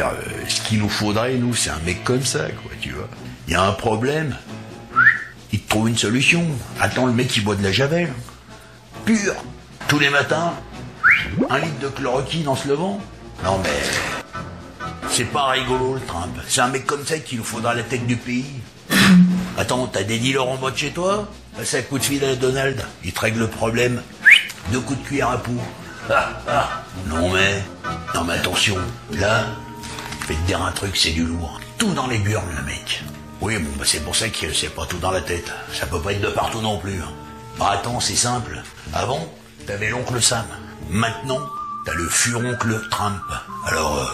euh, ce qu'il nous faudrait, nous, c'est un mec comme ça, quoi, tu vois. Il y a un problème, il te trouve une solution. Attends, le mec, il boit de la javel. Pur. Tous les matins, un litre de chloroquine en se levant. Non, mais... C'est pas rigolo, le Trump. C'est un mec comme ça qu'il nous faudra la tête du pays. Attends, t'as des dealers en bas de chez toi? Passe un coup de fil à Donald. Il te règle le problème. Deux coups de cuillère à peau. Ah, ah. Non mais... Non mais attention. Là, je te dire un truc, c'est du lourd. Tout dans les burnes, le mec. Oui, bon, bah c'est pour ça que c'est pas tout dans la tête. Ça peut pas être de partout non plus. hein. Bah attends, c'est simple. Avant, t'avais l'oncle Sam. Maintenant, t'as le furoncle Trump. Alors, euh,